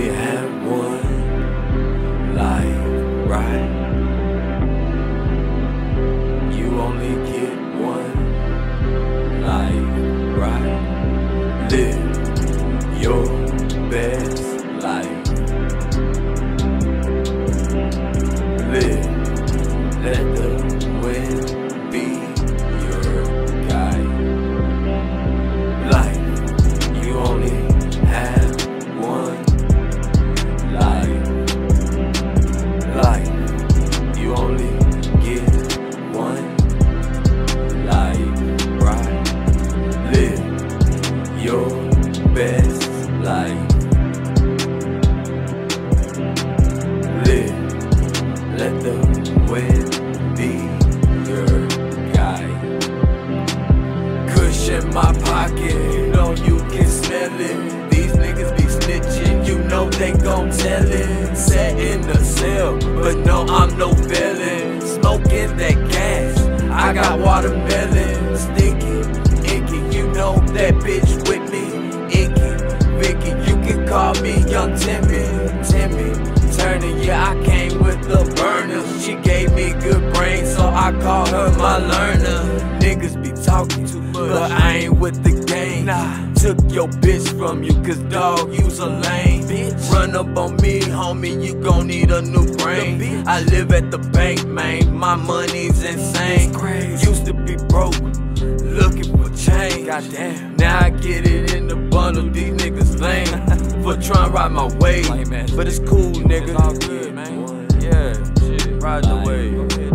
only have one life, right? You only get one life, right? Live your my pocket, you know you can smell it. These niggas be snitching, you know they gon' tell it. Set in the cell, but no, I'm no villain. Smoking that gas, I got watermelon. Sticky, icky, you know that bitch with me. Icky, Vicky, you can call me Young Timmy. Timmy, Turner, yeah, I came with the burner. She gave me good brains, so I call her my learner. Niggas be talking too much, but I ain't with the game. Nah. Took your bitch from you, cause dog, you's a lame. Bitch. Run up on me, homie, you gon' need a new brain. I live at the bank, man, my money's insane. Used to be broke, looking for change. Goddamn. Now I get it in the bundle, these niggas lame. for trying to ride my way. But it's cool, nigga. It's all good, man. Yeah, shit. Ride the wave.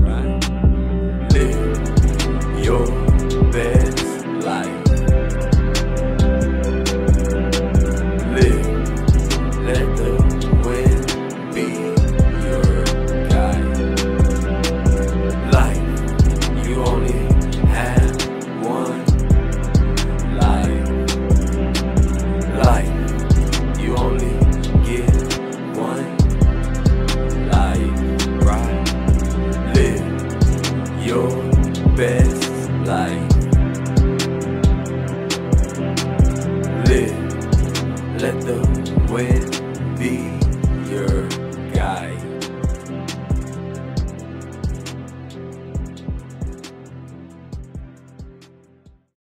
with thee.